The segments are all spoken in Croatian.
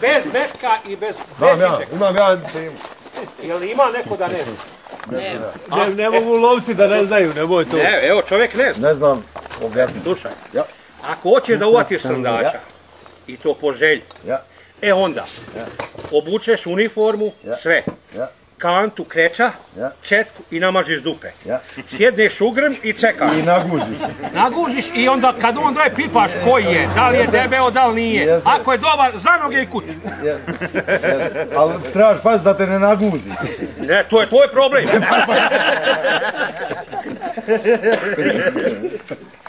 bez metka i bez Znam ja, imam ja temu. Jel ima neko da ne zna? Ne, ne mogu lovci da ne znaju, nemoj to. Ne, evo čovjek ne zna. Ne znam, objasniti. Slušaj, Ja. ako hoćeš da uvatiš srndača, i to po želji, Ja. e onda, obučeš uniformu, sve. Kantu kreča, Ja. četku i namažiš dupe. Ja. Sjedneš u grm i čekaš. I nagužiš se. Nagužiš i onda kad on daje pipaš koji je, da li je debeo, da li nije. Ako je dobar, za noge i kući. Ali trebaš paziti da te ne naguzi. Ne, to je tvoj problem.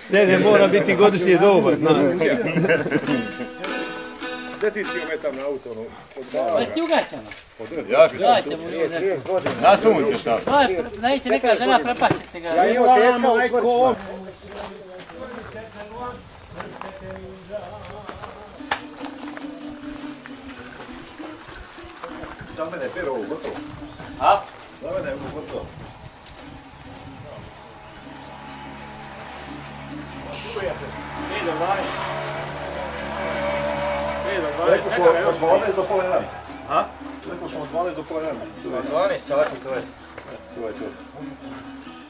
Ne, ne, mora biti godišnji dobar, znaš. Gdje ti si ometam na auto? ono? Pa ti ugaćamo. Ja ću Dajte mu. Na sunce šta? Naiće neka žena, prepaće se ga. Imamo neko... Za mene je pero ovo gotovo. A? Za mene je ovo gotovo. Rekao smo od 12 do pola 11. A? Rekao smo od 12 do pola 11. 12 sati to je. To je to.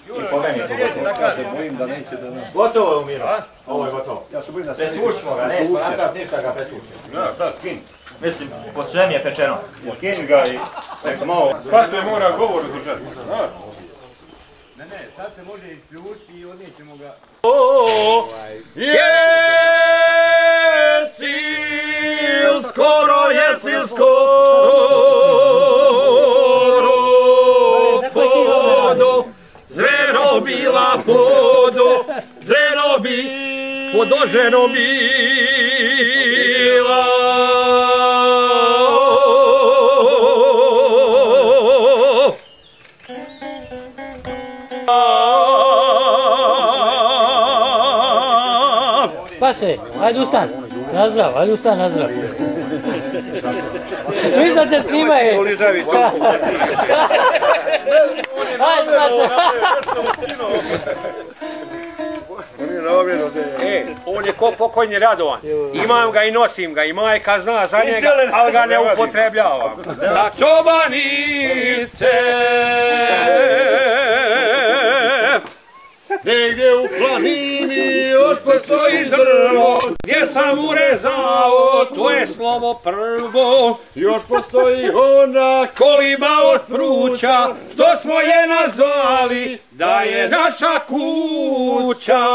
I po meni je to gotovo. Ja se bojim da neće da nas... Gotovo je umiro, a? Ovo je gotovo. Ja se bojim da se... Presušimo ga, nećemo napraviti ništa ga presušimo. Ja, šta, skin. Mislim, po svem je pečeno. Skin ga i... Nek malo... Pa se mora govor držati. Znaš? Coro skoro jest, jest, skoro podo, zerobila podo, zerobi, podo zerobila. Passe, hajde. Nazdrav, ajde ustan, nazdrav. Viš da te. Ajde. On je namjerno da je... E, on je ko pokojni Radovan. Imam ga i nosim ga i majka zna za njega, ali ga ne upotrebljavam. Na čobanice, negdje u planini još postoji drvo, gdje sam urezao tvoje slovo prvo. Još postoji ona koliba od pruća, što smo je nazvali da je naša kuća.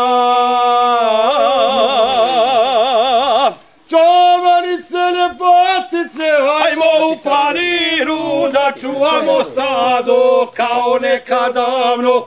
Čovarice, ljepotice, hajmo u planinu da čuvamo stado kao nekad davno.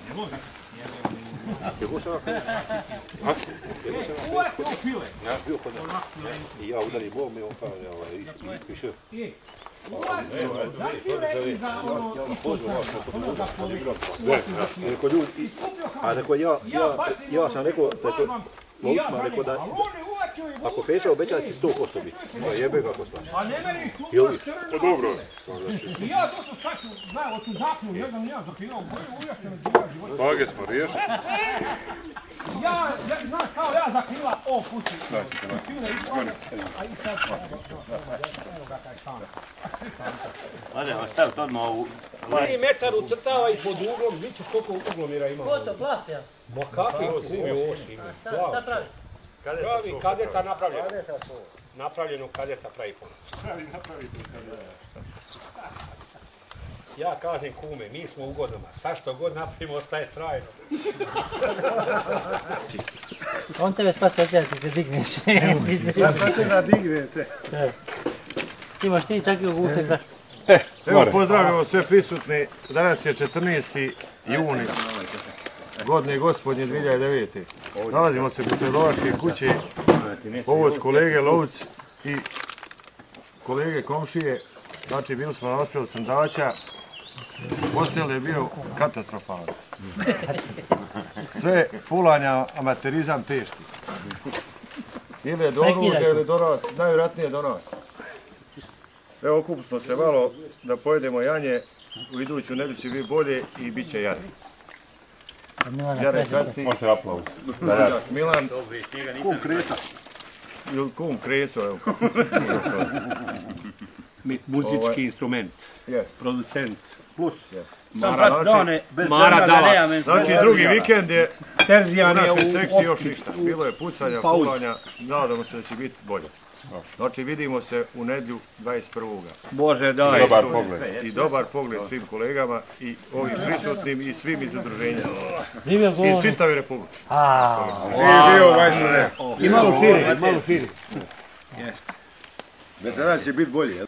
ćemo... I ja udarim bom i ljudi, a rekao ja, ja, ja sam rekao, rekao, ako Pesa obeća da će 100% biti. Pa jebe kako slaš. Pa ne meni tu Jel viš? Pa dobro. I ja to sam sad, znao, tu zapnu, ne znam ja, dok je imao boju, uvijek se me života. Bage smo riješili. Ja, ja, znaš, kao ja zakrila o puti. Kućine i plane, a i sad, evo ga stavite odmah ovu. Tri metar ucrtava i pod uglom, vidite koliko uglomira ima. Ko to, plaf, ja? Ma kakvi kubi ovo si ima. Šta, šta pravi? Pravi kadeta napravljeno. Napravljeno kadeta pravi puno. Ja kažem kume, mi smo u godinama, sad što god napravimo ostaje trajno. On tebe spasa da se digneš. Sad se nadignete. Imaš ti čak i u guse kaš. Evo, pozdravljamo sve prisutni. Danas je 14. juni. Godine gospodnje 2009. Nalazimo se kod lovačke kuće. Ovo su kolege lovci i kolege komšije. Znači, bili smo na ostelu sandača. Ostel je bio katastrofalan. sve fulanja amaterizam teški. Ili je do oružja ili do nas, najvjerojatnije do nas. Evo okupno se malo da pojedemo janje, u iduću nedelju će biti bolje i bit će janje. Milana Jare časti, Može aplauz. rođak Milan, ili kum Kreso, evo. Muzički Ovaj. instrument, Yes. producent. Sam Mara, brat znači- Done, bez Mara Dalas. Znači drugi vikend je u Terzijan je našoj u sekciji još ništa. Bilo je pucanja, pauzi. fulanja, nadamo se da će biti bolje. Znači vidimo se u nedlju 21. Bože daj. Dobar pogled. I dobar pogled svim kolegama i ovim prisutnim i svim iz udruženja. I čitave republike. A, Živio Vajšnure. I malo širi, malo širi. Večeras će biti bolje.